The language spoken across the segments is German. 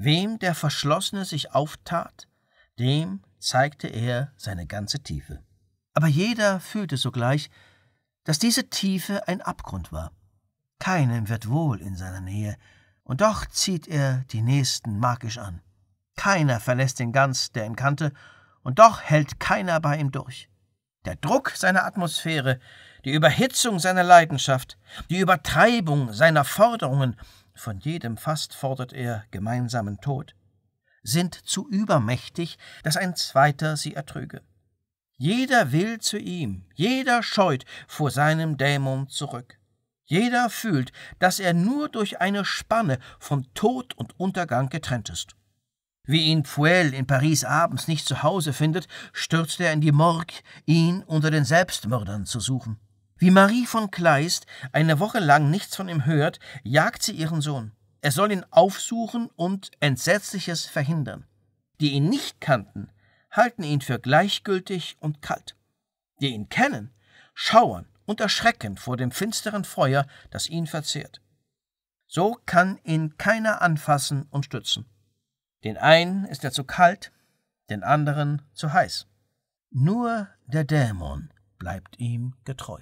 Wem der Verschlossene sich auftat, dem zeigte er seine ganze Tiefe. Aber jeder fühlte sogleich, dass diese Tiefe ein Abgrund war. Keinem wird wohl in seiner Nähe, und doch zieht er die Nächsten magisch an. Keiner verlässt ihn ganz, der ihn kannte, und doch hält keiner bei ihm durch. Der Druck seiner Atmosphäre, die Überhitzung seiner Leidenschaft, die Übertreibung seiner Forderungen, von jedem fast fordert er gemeinsamen Tod, sind zu übermächtig, dass ein zweiter sie ertrüge. Jeder will zu ihm, jeder scheut vor seinem Dämon zurück. Jeder fühlt, dass er nur durch eine Spanne von Tod und Untergang getrennt ist. Wie ihn Pfuel in Paris abends nicht zu Hause findet, stürzt er in die Morgue, ihn unter den Selbstmördern zu suchen. Wie Marie von Kleist eine Woche lang nichts von ihm hört, jagt sie ihren Sohn. Er soll ihn aufsuchen und Entsetzliches verhindern. Die ihn nicht kannten, halten ihn für gleichgültig und kalt. Die ihn kennen, schauern und erschrecken vor dem finsteren Feuer, das ihn verzehrt. So kann ihn keiner anfassen und stützen. Den einen ist er zu kalt, den anderen zu heiß. Nur der Dämon bleibt ihm getreu.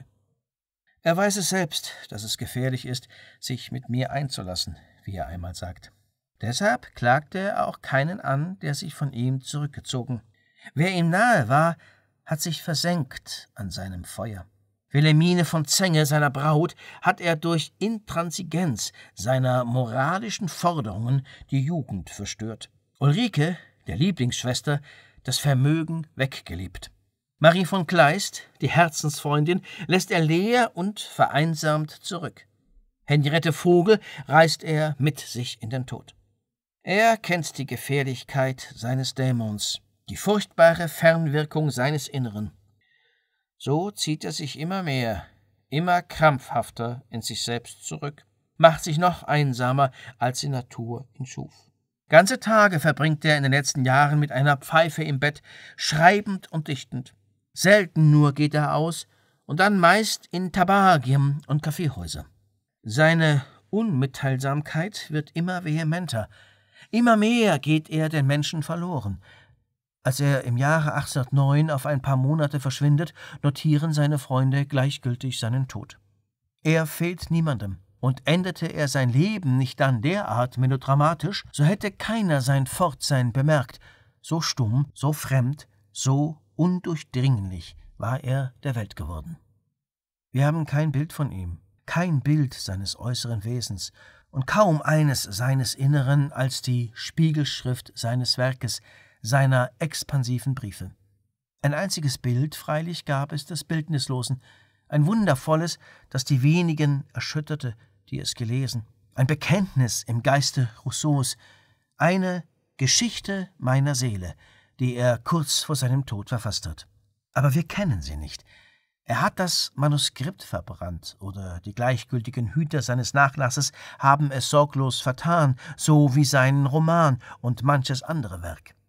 Er weiß es selbst, dass es gefährlich ist, sich mit mir einzulassen, wie er einmal sagt. Deshalb klagte er auch keinen an, der sich von ihm zurückgezogen. Wer ihm nahe war, hat sich versenkt an seinem Feuer. Wilhelmine von Zenge, seiner Braut, hat er durch Intransigenz seiner moralischen Forderungen die Jugend verstört. Ulrike, der Lieblingsschwester, das Vermögen weggelebt. Marie von Kleist, die Herzensfreundin, lässt er leer und vereinsamt zurück. Henriette Vogel reißt er mit sich in den Tod. Er kennt die Gefährlichkeit seines Dämons, die furchtbare Fernwirkung seines Inneren. So zieht er sich immer mehr, immer krampfhafter in sich selbst zurück, macht sich noch einsamer, als die Natur ihn schuf. Ganze Tage verbringt er in den letzten Jahren mit einer Pfeife im Bett, schreibend und dichtend. Selten nur geht er aus, und dann meist in Tabagien und Kaffeehäuser. Seine Unmitteilsamkeit wird immer vehementer. Immer mehr geht er den Menschen verloren. Als er im Jahre 1809 auf ein paar Monate verschwindet, notieren seine Freunde gleichgültig seinen Tod. Er fehlt niemandem. Und endete er sein Leben nicht dann derart melodramatisch, so hätte keiner sein Fortsein bemerkt. So stumm, so fremd, so undurchdringlich war er der Welt geworden. Wir haben kein Bild von ihm, kein Bild seines äußeren Wesens und kaum eines seines Inneren als die Spiegelschrift seines Werkes, seiner expansiven Briefe. Ein einziges Bild freilich gab es des Bildnislosen, ein wundervolles, das die wenigen erschütterte, die es gelesen, ein Bekenntnis im Geiste Rousseaus, eine Geschichte meiner Seele, die er kurz vor seinem Tod verfasst hat. Aber wir kennen sie nicht. Er hat das Manuskript verbrannt, oder die gleichgültigen Hüter seines Nachlasses haben es sorglos vertan, so wie seinen Roman und manches andere Werk.